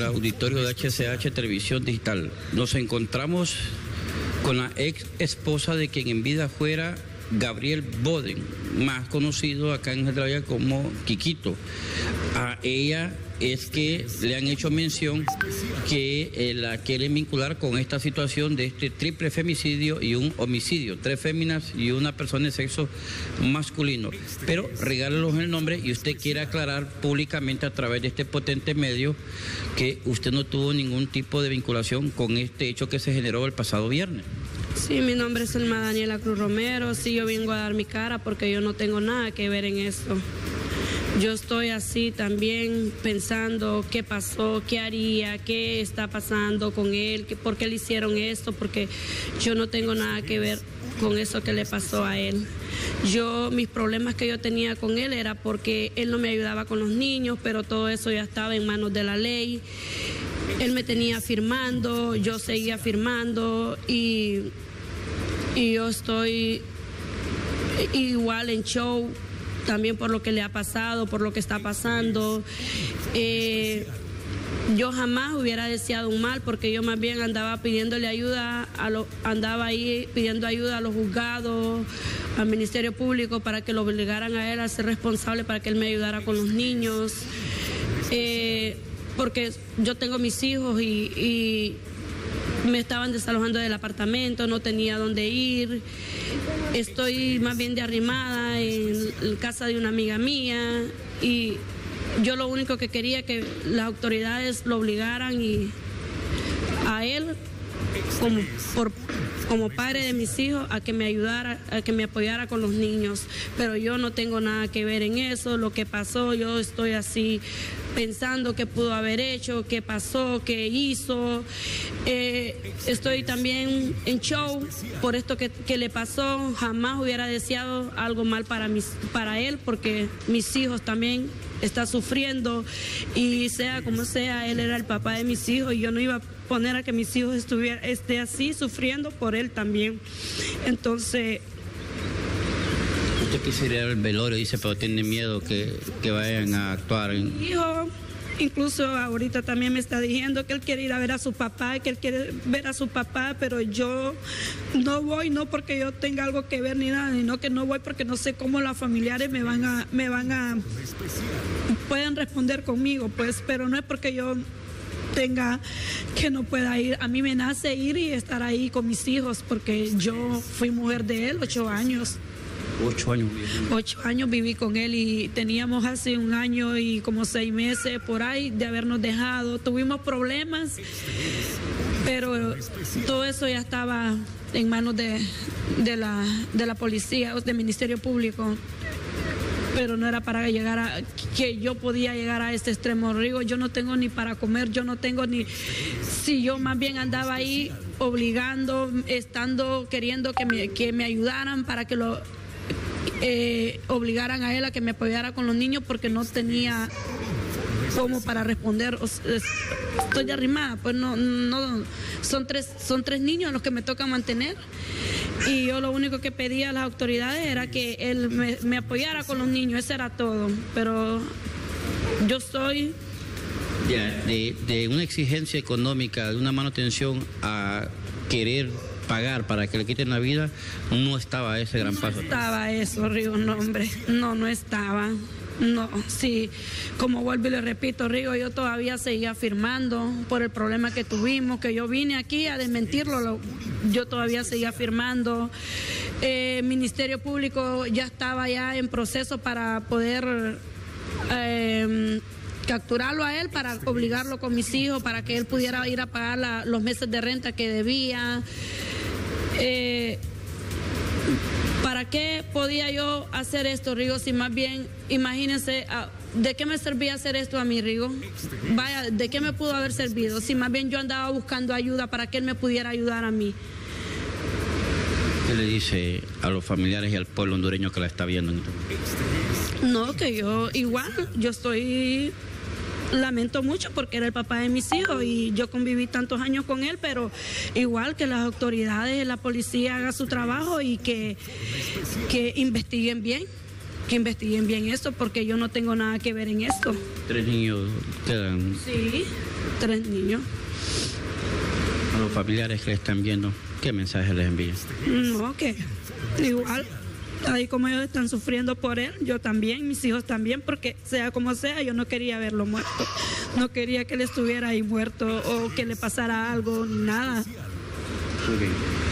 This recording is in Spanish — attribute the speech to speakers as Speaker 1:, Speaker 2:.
Speaker 1: El auditorio de HCH Televisión Digital. Nos encontramos con la ex esposa de quien en vida fuera Gabriel Boden, más conocido acá en Jaldravia como Quiquito. A ella es que le han hecho mención que eh, la quieren vincular con esta situación de este triple femicidio y un homicidio, tres féminas y una persona de sexo masculino. Pero regálenos el nombre y usted quiere aclarar públicamente a través de este potente medio que usted no tuvo ningún tipo de vinculación con este hecho que se generó el pasado viernes.
Speaker 2: Sí, mi nombre es Elma Daniela Cruz Romero. Sí, yo vengo a dar mi cara porque yo no tengo nada que ver en esto. Yo estoy así también pensando qué pasó, qué haría, qué está pasando con él, por qué le hicieron esto, porque yo no tengo nada que ver con eso que le pasó a él. Yo, mis problemas que yo tenía con él era porque él no me ayudaba con los niños, pero todo eso ya estaba en manos de la ley. Él me tenía firmando, yo seguía firmando y, y yo estoy igual en show también por lo que le ha pasado, por lo que está pasando. Eh, yo jamás hubiera deseado un mal porque yo más bien andaba pidiéndole ayuda, a lo, andaba ahí pidiendo ayuda a los juzgados, al Ministerio Público para que lo obligaran a él a ser responsable, para que él me ayudara con los niños. Eh, porque yo tengo mis hijos y me estaban desalojando del apartamento, no tenía dónde ir. Estoy más bien de arrimada en casa de una amiga mía y yo lo único que quería que las autoridades lo obligaran y a él como por como padre de mis hijos a que me ayudara, a que me apoyara con los niños. Pero yo no tengo nada que ver en eso, lo que pasó, yo estoy así pensando qué pudo haber hecho, qué pasó, qué hizo. Eh, estoy también en show por esto que, le pasó. Jamás hubiera deseado algo mal para, mis, para él porque mis hijos también está sufriendo y sea como sea, él era el papá de mis hijos y yo no iba a poner a que mis hijos estuvieran esté así sufriendo por él también. Entonces,
Speaker 1: Usted quisiera ir al velorio, dice, pero tiene miedo que, que vayan a actuar. En...
Speaker 2: Hijo, incluso ahorita también me está diciendo que él quiere ir a ver a su papá, que él quiere ver a su papá, pero yo no voy, no porque yo tenga algo que ver ni nada, sino que no voy porque no sé cómo los familiares me van a, me van a, pueden responder conmigo, pues, pero no es porque yo tenga que no pueda ir. A mí me nace ir y estar ahí con mis hijos porque yo fui mujer de él ocho años.
Speaker 1: Ocho años
Speaker 2: Ocho años viví con él y teníamos hace un año y como seis meses por ahí de habernos dejado. Tuvimos problemas, pero todo eso ya estaba en manos de, de, la, de la policía, del Ministerio Público pero no era para llegar a que yo podía llegar a este extremo. Rigo, yo no tengo ni para comer, yo no tengo ni si yo más bien andaba ahí obligando, estando queriendo que me, que me ayudaran para que lo eh, obligaran a él a que me apoyara con los niños porque no tenía como para responder. Estoy arrimada, pues no, no, son tres, son tres niños los que me toca mantener. Y yo lo único que pedía a las autoridades era que él me, apoyara con los niños, eso era todo. Pero yo soy
Speaker 1: de, de, una exigencia económica, de una manutención a querer pagar para que le quiten la vida, no estaba ese gran paso.
Speaker 2: No estaba eso, Río, no, hombre, no, no estaba. No, sí, como vuelvo y le repito, Rigo, yo todavía seguía firmando por el problema que tuvimos, que yo vine aquí a desmentirlo, yo todavía seguía firmando. Eh, Ministerio Público ya estaba ya en proceso para poder em, capturarlo a él, para obligarlo con mis hijos, para que él pudiera ir a pagar los meses de renta que debía. Eh, ¿Para qué podía yo hacer esto, Rigo? Si más bien, imagínense, ah, ¿de qué me servía hacer esto a mí, Rigo? Vaya, ¿de qué me pudo haber servido? Si más bien yo andaba buscando ayuda para que él me pudiera ayudar a mí.
Speaker 1: ¿Qué le dice a los familiares y al pueblo hondureño que la está viendo?
Speaker 2: No, que yo igual, yo estoy lamento mucho porque era el papá de mis hijos y yo conviví tantos años con él, pero igual que las autoridades, la policía haga su trabajo y que, que investiguen bien que investiguen bien esto porque yo no tengo nada que ver en esto.
Speaker 1: Tres niños quedan.
Speaker 2: Sí, tres niños.
Speaker 1: A los familiares que están viendo, ¿qué mensaje les envías?
Speaker 2: No, que igual, ahí como ellos están sufriendo por él, yo también, mis hijos también, porque sea como sea, yo no quería verlo muerto. No quería que él estuviera ahí muerto o que le pasara algo, nada.
Speaker 1: Ok.